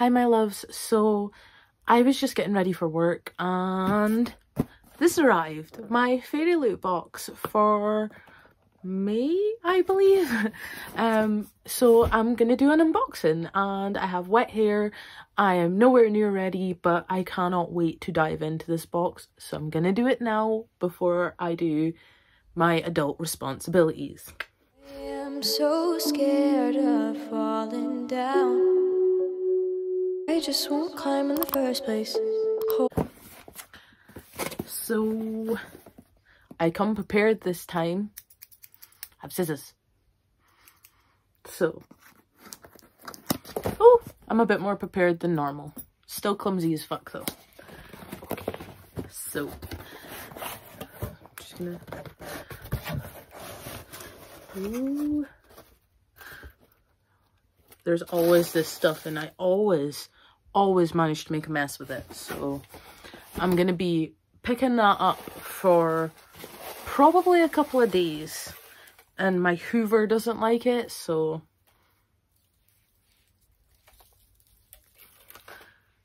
Hi, my loves. So, I was just getting ready for work and this arrived. My fairy loot box for May, I believe. um, so I'm gonna do an unboxing and I have wet hair. I am nowhere near ready, but I cannot wait to dive into this box. So I'm gonna do it now before I do my adult responsibilities. I am so scared of falling down. Just won't climb in the first place. So I come prepared this time. I have scissors. So, oh, I'm a bit more prepared than normal. Still clumsy as fuck though. Okay, so, just gonna, ooh. There's always this stuff and I always always managed to make a mess with it. So I'm going to be picking that up for probably a couple of days. And my Hoover doesn't like it, so...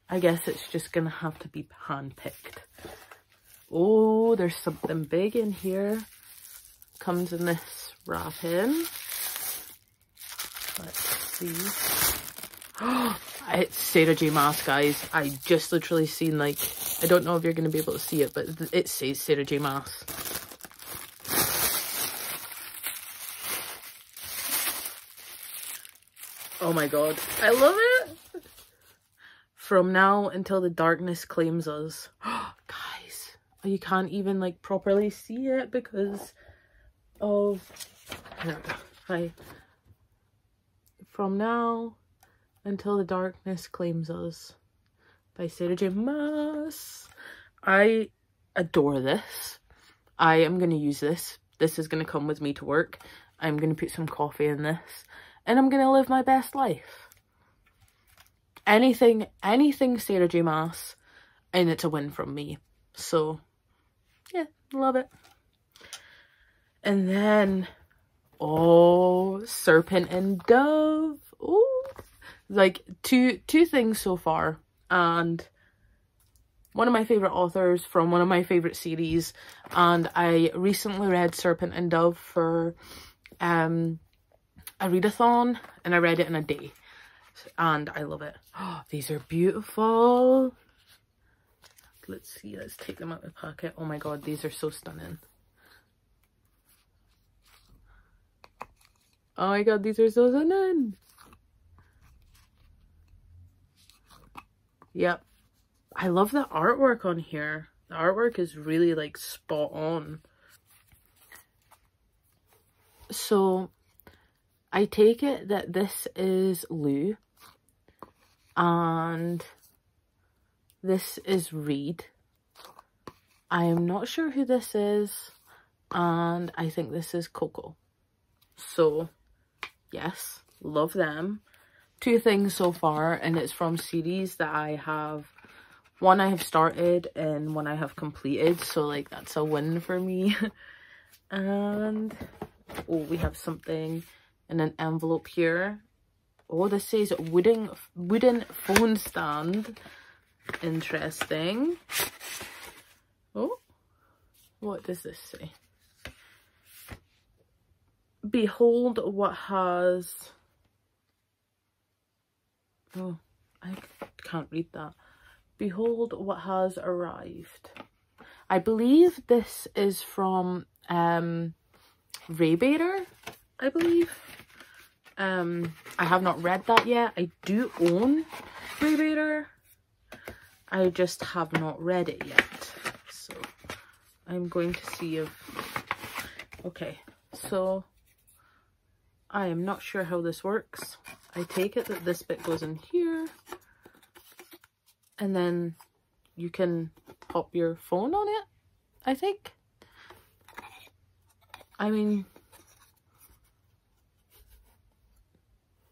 I guess it's just going to have to be hand-picked. Oh, there's something big in here. Comes in this wrapping. Let's see. Oh, it's Sarah J Maas, guys. I just literally seen, like, I don't know if you're going to be able to see it, but it says Sarah J Maas. Oh my god. I love it! From now until the darkness claims us. guys, you can't even, like, properly see it because of... Hi. From now until the Darkness Claims Us by Sarah J Maas. I adore this. I am going to use this. This is going to come with me to work. I'm going to put some coffee in this. And I'm going to live my best life. Anything, anything Sarah J Maas. And it's a win from me. So, yeah, love it. And then, oh, Serpent and Dove. Oh, like two two things so far and one of my favorite authors from one of my favorite series and I recently read Serpent and Dove for um a readathon and I read it in a day and I love it. Oh, these are beautiful. Let's see, let's take them out of the packet. Oh my god, these are so stunning. Oh my god, these are so stunning. Yep. I love the artwork on here. The artwork is really like spot on. So I take it that this is Lou and this is Reid. I am not sure who this is and I think this is Coco. So yes, love them two things so far and it's from series that I have one I have started and one I have completed so like that's a win for me. And oh we have something in an envelope here. Oh this says wooden wooden phone stand. Interesting. Oh what does this say? Behold what has Oh, I can't read that. Behold what has arrived. I believe this is from um, Raybearer, I believe. Um, I have not read that yet. I do own Raybearer. I just have not read it yet. So I'm going to see if... Okay, so I am not sure how this works. I take it that this bit goes in here and then you can pop your phone on it, I think. I mean,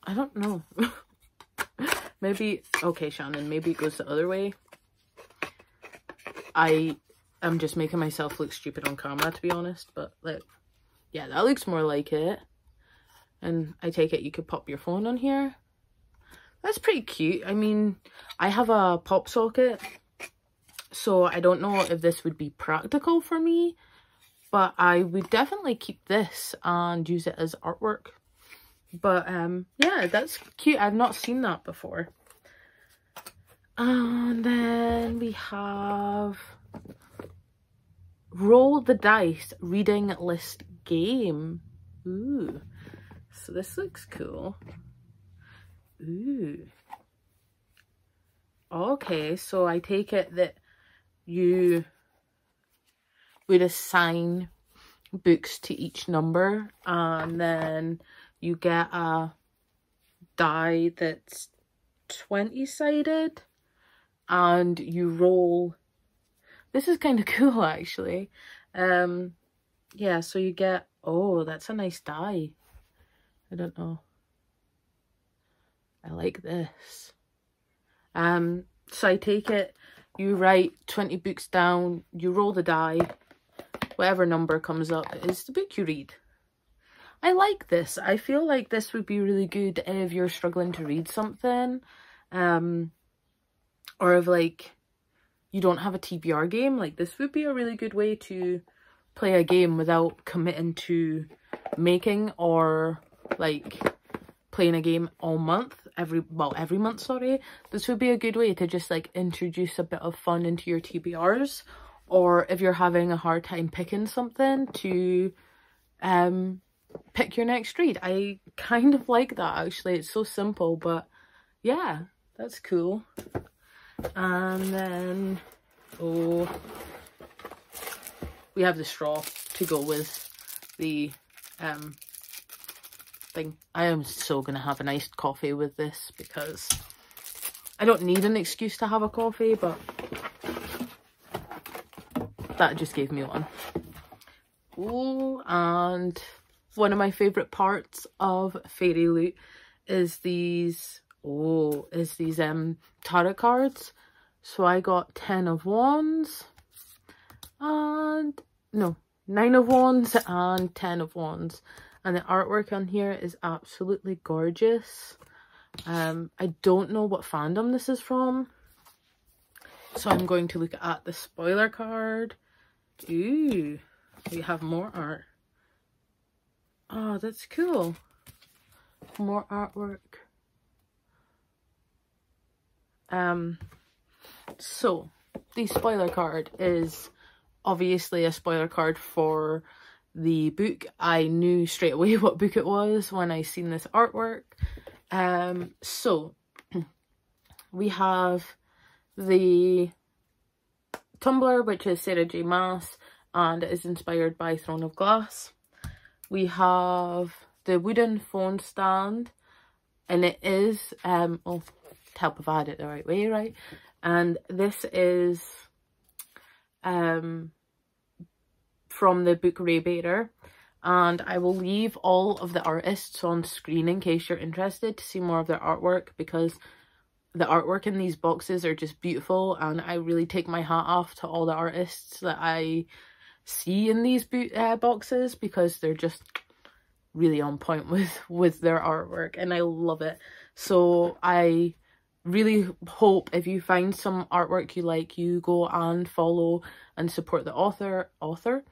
I don't know. maybe, okay, Shannon, maybe it goes the other way. I am just making myself look stupid on camera, to be honest, but like, yeah, that looks more like it. And I take it you could pop your phone on here. that's pretty cute. I mean, I have a pop socket, so I don't know if this would be practical for me, but I would definitely keep this and use it as artwork. But um, yeah, that's cute. I've not seen that before. And then we have Roll the Dice Reading List Game. Ooh, so this looks cool. Ooh. Okay, so I take it that you would assign books to each number and then you get a die that's 20 sided and you roll this is kind of cool actually um yeah so you get oh that's a nice die i don't know i like this um so i take it you write 20 books down you roll the die whatever number comes up is the book you read I like this. I feel like this would be really good if you're struggling to read something. Um, or if like you don't have a TBR game, like this would be a really good way to play a game without committing to making or like playing a game all month every well every month sorry this would be a good way to just like introduce a bit of fun into your tbrs or if you're having a hard time picking something to um pick your next read. I kind of like that actually. It's so simple but yeah that's cool. And then, oh, we have the straw to go with the um, thing. I am so going to have an iced coffee with this because I don't need an excuse to have a coffee, but that just gave me one. Oh, and one of my favourite parts of Fairy Loot is these oh, is these um tarot cards. So I got 10 of wands and no, 9 of wands and 10 of wands. And the artwork on here is absolutely gorgeous. Um, I don't know what fandom this is from. So I'm going to look at the spoiler card. Ooh, we have more art. Oh, that's cool. More artwork. Um, so, the spoiler card is obviously a spoiler card for the book. I knew straight away what book it was when I seen this artwork. Um, so, we have the tumbler, which is Sarah J Maas, and it is inspired by Throne of Glass. We have the wooden phone stand, and it is, um, oh, to help provide it the right way, right? And this is um, from the book Raybearer. And I will leave all of the artists on screen in case you're interested to see more of their artwork because the artwork in these boxes are just beautiful and I really take my hat off to all the artists that I see in these uh, boxes because they're just really on point with with their artwork and I love it so I really hope if you find some artwork you like, you go and follow and support the author. Author?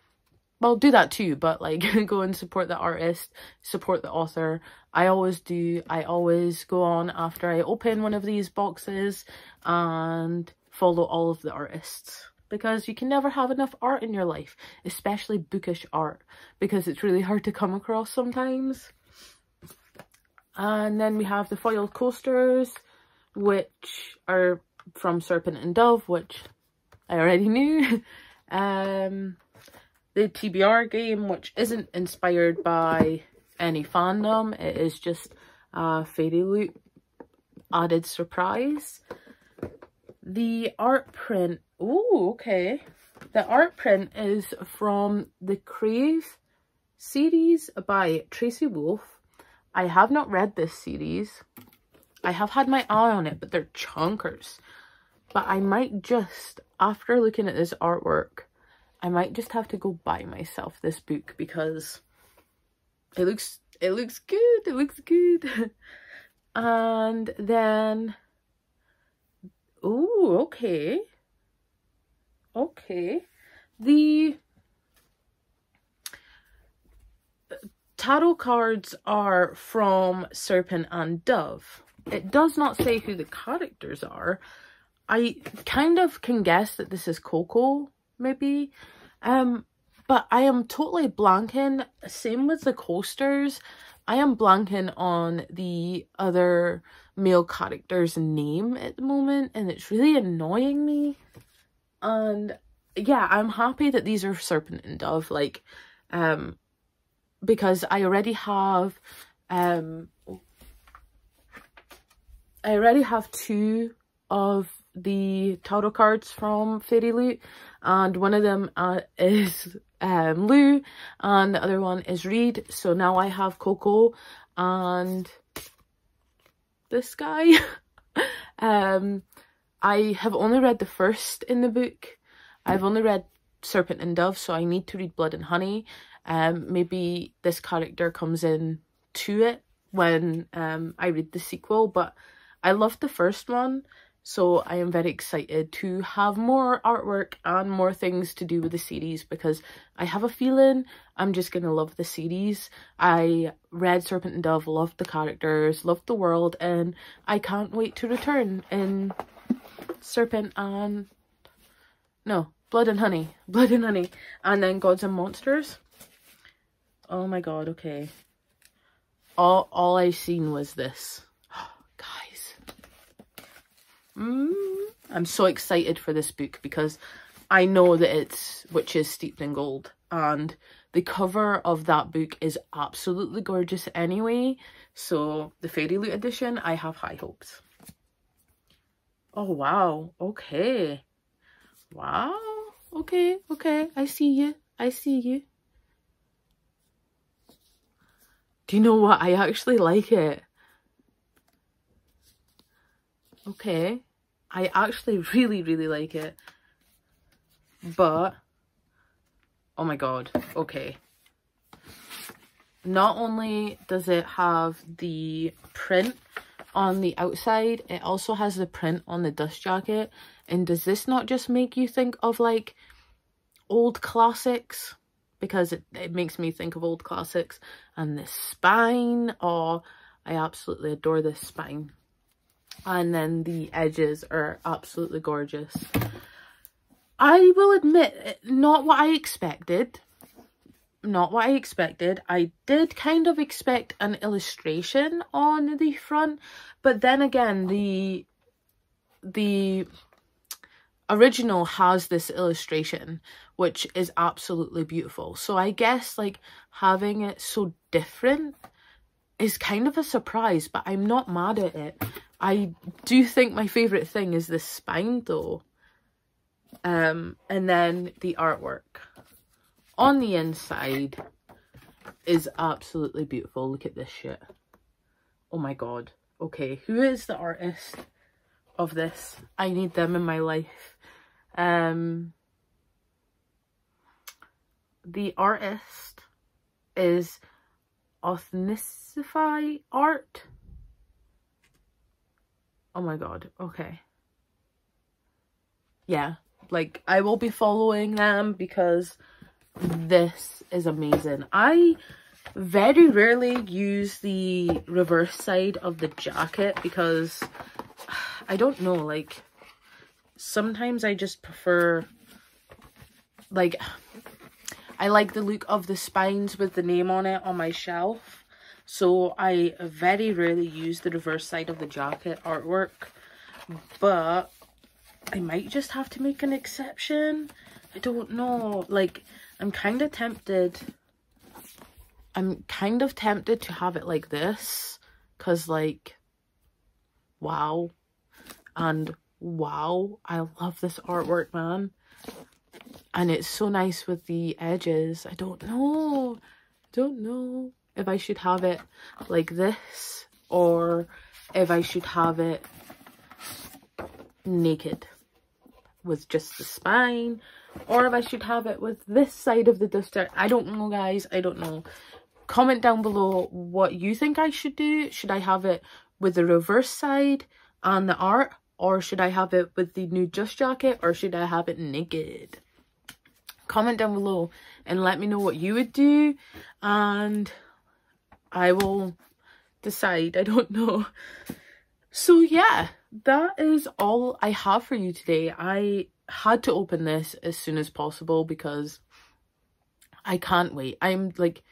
Well, do that too, but like go and support the artist, support the author. I always do. I always go on after I open one of these boxes and follow all of the artists because you can never have enough art in your life, especially bookish art, because it's really hard to come across sometimes. And then we have the foil coasters, which are from Serpent and Dove, which I already knew. um, the TBR game, which isn't inspired by any fandom, it is just a Fairy Loot added surprise. The art print, oh, okay. The art print is from the Crave series by Tracy Wolff. I have not read this series. I have had my eye on it, but they're chunkers. But I might just, after looking at this artwork, I might just have to go buy myself this book because it looks, it looks good, it looks good. And then, oh, okay. Okay. The tarot cards are from Serpent and Dove. It does not say who the characters are. I kind of can guess that this is Coco, maybe. Um, but I am totally blanking. Same with the coasters. I am blanking on the other male character's name at the moment and it's really annoying me. And yeah, I'm happy that these are Serpent and Dove, like, um, because I already have, um, I already have two of the tarot cards from Fairy Loot and one of them uh, is um, Lou and the other one is Reid. So now I have Coco and this guy. um, I have only read the first in the book. I've only read Serpent and Dove, so I need to read Blood and Honey. Um, maybe this character comes in to it when um, I read the sequel, but I loved the first one so I am very excited to have more artwork and more things to do with the series because I have a feeling I'm just going to love the series. I read Serpent and Dove, loved the characters, loved the world, and I can't wait to return in Serpent and... No, Blood and Honey. Blood and Honey. And then Gods and Monsters. Oh my god, okay. All, all I've seen was this. Mm, I'm so excited for this book because I know that it's Witches Steeped in Gold and the cover of that book is absolutely gorgeous anyway. So the Fairy Loot edition, I have high hopes. Oh, wow. Okay. Wow. Okay, okay. I see you. I see you. Do you know what? I actually like it. Okay. I actually really, really like it. But, oh my god, okay. Not only does it have the print on the outside, it also has the print on the dust jacket. And does this not just make you think of like old classics? Because it, it makes me think of old classics. And the spine, oh, I absolutely adore this spine and then the edges are absolutely gorgeous. I will admit, not what I expected. Not what I expected. I did kind of expect an illustration on the front, but then again, the the original has this illustration, which is absolutely beautiful. So I guess like having it so different is kind of a surprise, but I'm not mad at it. I do think my favourite thing is the spine though. Um, and then the artwork on the inside is absolutely beautiful. Look at this shit. Oh my god. Okay, who is the artist of this? I need them in my life. Um, the artist is Authenticify Art. Oh my god, okay. Yeah, like I will be following them because this is amazing. I very rarely use the reverse side of the jacket because I don't know, like sometimes I just prefer like I like the look of the spines with the name on it on my shelf so I very rarely use the reverse side of the jacket artwork. But I might just have to make an exception. I don't know. Like, I'm kind of tempted. I'm kind of tempted to have it like this. Because, like, wow. And wow, I love this artwork, man. And it's so nice with the edges. I don't know. I don't know if I should have it like this or if I should have it naked with just the spine or if I should have it with this side of the duster. I don't know guys, I don't know. Comment down below what you think I should do. Should I have it with the reverse side and the art or should I have it with the new just jacket or should I have it naked? Comment down below and let me know what you would do and I will decide. I don't know. So yeah, that is all I have for you today. I had to open this as soon as possible because I can't wait. I'm like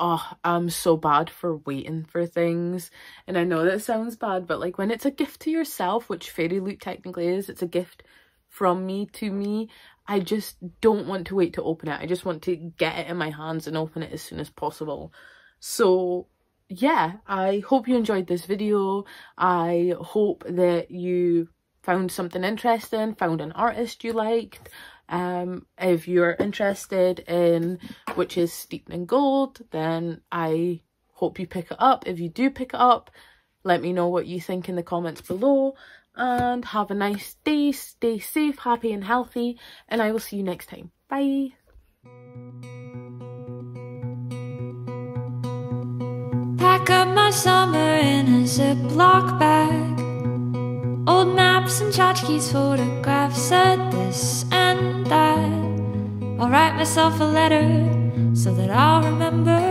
oh, I'm so bad for waiting for things. And I know that sounds bad, but like when it's a gift to yourself, which Fairy Loot technically is, it's a gift from me to me. I just don't want to wait to open it. I just want to get it in my hands and open it as soon as possible. So yeah, I hope you enjoyed this video. I hope that you found something interesting, found an artist you liked, um, if you're interested in Witches Steeped in Gold, then I hope you pick it up. If you do pick it up, let me know what you think in the comments below. And have a nice day, stay safe, happy and healthy, and I will see you next time. Bye! Up my summer in a Ziploc bag Old maps and tchotchkes, photographs said this and that. I'll write myself a letter so that I'll remember